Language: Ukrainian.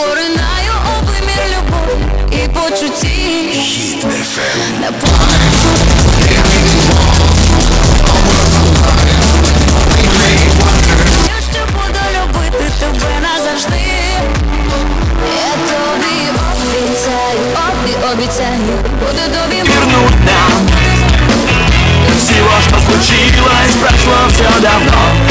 Поринаю облимір любові і почуттів Хіт ефем буду любити тебе назавжди. Я тобі обіцяю, обі обіцяю Буду тобі Вернуть нам Всего, что случилось, прошло все давно.